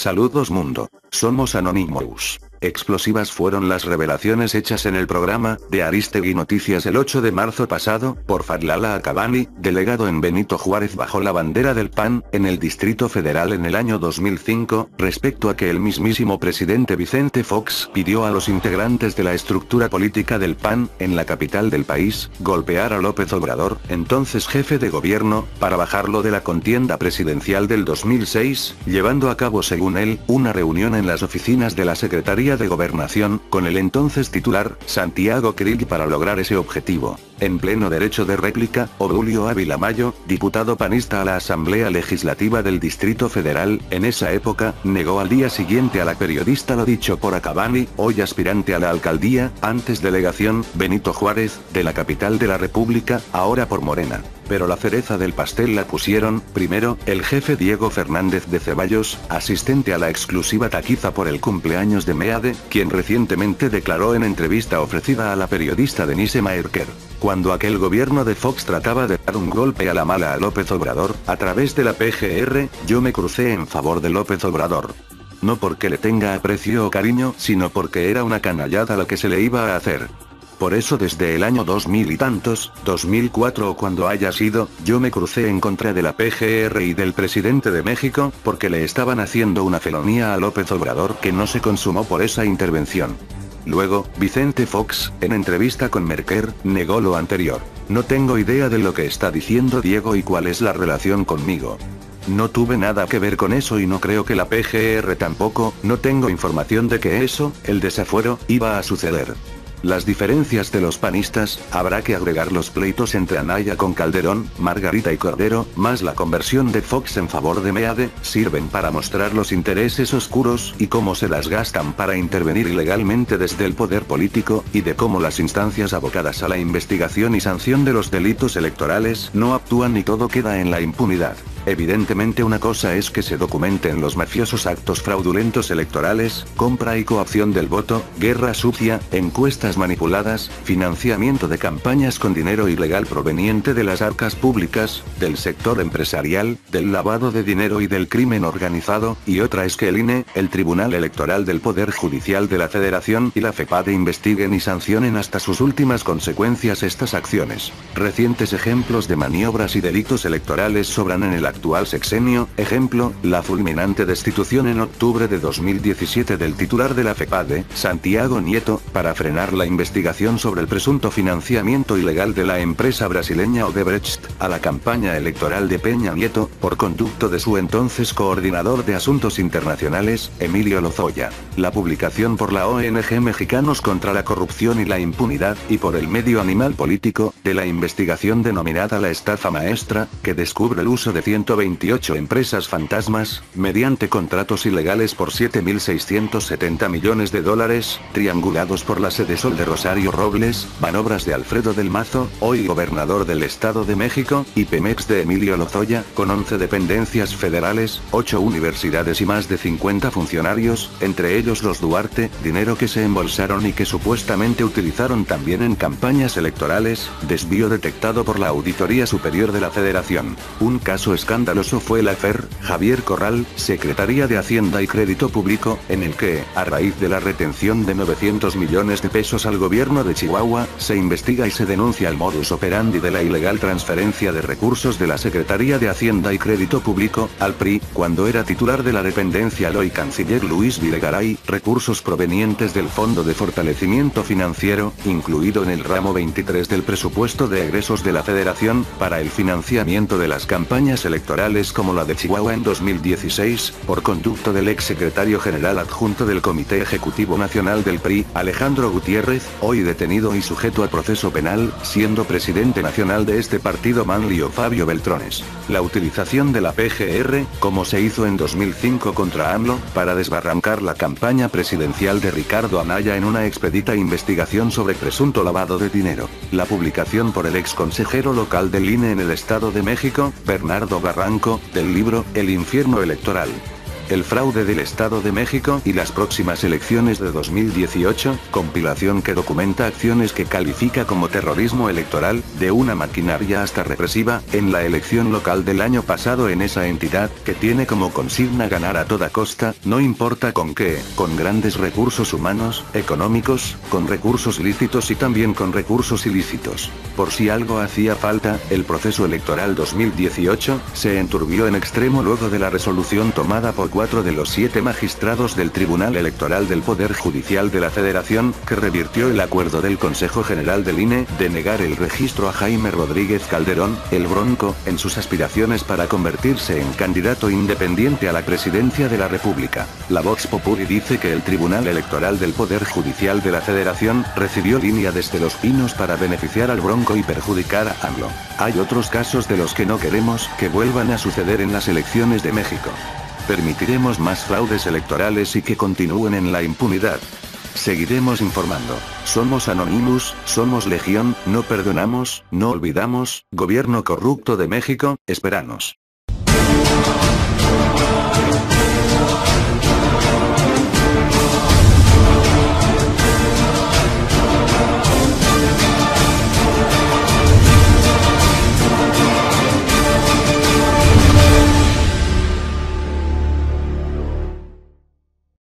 Saludos mundo. Somos Anonymous. Explosivas fueron las revelaciones hechas en el programa de Aristegui Noticias el 8 de marzo pasado por Fadlala Acabani, delegado en Benito Juárez bajo la bandera del PAN, en el Distrito Federal en el año 2005, respecto a que el mismísimo presidente Vicente Fox pidió a los integrantes de la estructura política del PAN, en la capital del país, golpear a López Obrador, entonces jefe de gobierno, para bajarlo de la contienda presidencial del 2006, llevando a cabo según él, una reunión en las oficinas de la Secretaría de Gobernación, con el entonces titular, Santiago Krill para lograr ese objetivo. En pleno derecho de réplica, Obdulio Ávila Mayo, diputado panista a la Asamblea Legislativa del Distrito Federal, en esa época, negó al día siguiente a la periodista lo dicho por Acabani, hoy aspirante a la alcaldía, antes delegación, Benito Juárez, de la capital de la República, ahora por Morena. Pero la cereza del pastel la pusieron, primero, el jefe Diego Fernández de Ceballos, asistente a la exclusiva taquiza por el cumpleaños de Meade, quien recientemente declaró en entrevista ofrecida a la periodista Denise Maerker. Cuando aquel gobierno de Fox trataba de dar un golpe a la mala a López Obrador, a través de la PGR, yo me crucé en favor de López Obrador. No porque le tenga aprecio o cariño, sino porque era una canallada la que se le iba a hacer. Por eso desde el año 2000 y tantos, 2004 o cuando haya sido, yo me crucé en contra de la PGR y del presidente de México, porque le estaban haciendo una felonía a López Obrador que no se consumó por esa intervención. Luego, Vicente Fox, en entrevista con Merker, negó lo anterior. No tengo idea de lo que está diciendo Diego y cuál es la relación conmigo. No tuve nada que ver con eso y no creo que la PGR tampoco, no tengo información de que eso, el desafuero, iba a suceder. Las diferencias de los panistas, habrá que agregar los pleitos entre Anaya con Calderón, Margarita y Cordero, más la conversión de Fox en favor de Meade, sirven para mostrar los intereses oscuros y cómo se las gastan para intervenir ilegalmente desde el poder político, y de cómo las instancias abocadas a la investigación y sanción de los delitos electorales no actúan y todo queda en la impunidad. Evidentemente una cosa es que se documenten los mafiosos actos fraudulentos electorales, compra y coacción del voto, guerra sucia, encuestas manipuladas, financiamiento de campañas con dinero ilegal proveniente de las arcas públicas, del sector empresarial, del lavado de dinero y del crimen organizado, y otra es que el INE, el Tribunal Electoral del Poder Judicial de la Federación y la FEPADE investiguen y sancionen hasta sus últimas consecuencias estas acciones. Recientes ejemplos de maniobras y delitos electorales sobran en el actual sexenio, ejemplo, la fulminante destitución en octubre de 2017 del titular de la FEPADE, Santiago Nieto, para frenar la investigación sobre el presunto financiamiento ilegal de la empresa brasileña Odebrecht, a la campaña electoral de Peña Nieto, por conducto de su entonces coordinador de asuntos internacionales, Emilio Lozoya. La publicación por la ONG Mexicanos contra la Corrupción y la Impunidad, y por el medio animal político, de la investigación denominada la estafa maestra, que descubre el uso de 128 empresas fantasmas, mediante contratos ilegales por 7.670 millones de dólares, triangulados por la sede Sol de Rosario Robles, manobras de Alfredo del Mazo, hoy gobernador del Estado de México, y Pemex de Emilio Lozoya, con 11 dependencias federales, 8 universidades y más de 50 funcionarios, entre ellos los Duarte, dinero que se embolsaron y que supuestamente utilizaron también en campañas electorales, desvío detectado por la Auditoría Superior de la Federación. Un caso escandaloso fue la FER, Javier Corral, Secretaría de Hacienda y Crédito Público, en el que, a raíz de la retención de 900 millones de pesos al gobierno de Chihuahua, se investiga y se denuncia el modus operandi de la ilegal transferencia de recursos de la Secretaría de Hacienda y Crédito Público, al PRI, cuando era titular de la dependencia lo y canciller Luis Videgaray, recursos provenientes del Fondo de Fortalecimiento Financiero, incluido en el ramo 23 del presupuesto de egresos de la Federación, para el financiamiento de las campañas electorales electorales como la de Chihuahua en 2016, por conducto del ex secretario general adjunto del Comité Ejecutivo Nacional del PRI, Alejandro Gutiérrez, hoy detenido y sujeto a proceso penal, siendo presidente nacional de este partido Manlio Fabio Beltrones. La utilización de la PGR, como se hizo en 2005 contra AMLO, para desbarrancar la campaña presidencial de Ricardo Anaya en una expedita investigación sobre presunto lavado de dinero. La publicación por el ex consejero local del INE en el Estado de México, Bernardo Barranco, del libro El infierno electoral. El fraude del Estado de México y las próximas elecciones de 2018, compilación que documenta acciones que califica como terrorismo electoral, de una maquinaria hasta represiva, en la elección local del año pasado en esa entidad, que tiene como consigna ganar a toda costa, no importa con qué, con grandes recursos humanos, económicos, con recursos lícitos y también con recursos ilícitos. Por si algo hacía falta, el proceso electoral 2018, se enturbió en extremo luego de la resolución tomada por cuatro de los siete magistrados del Tribunal Electoral del Poder Judicial de la Federación, que revirtió el acuerdo del Consejo General del INE, de negar el registro a Jaime Rodríguez Calderón, el Bronco, en sus aspiraciones para convertirse en candidato independiente a la presidencia de la República. La Vox Populi dice que el Tribunal Electoral del Poder Judicial de la Federación, recibió línea desde Los Pinos para beneficiar al Bronco y perjudicar a AMLO. Hay otros casos de los que no queremos que vuelvan a suceder en las elecciones de México. Permitiremos más fraudes electorales y que continúen en la impunidad. Seguiremos informando. Somos Anonymous, somos Legión, no perdonamos, no olvidamos, gobierno corrupto de México, esperanos.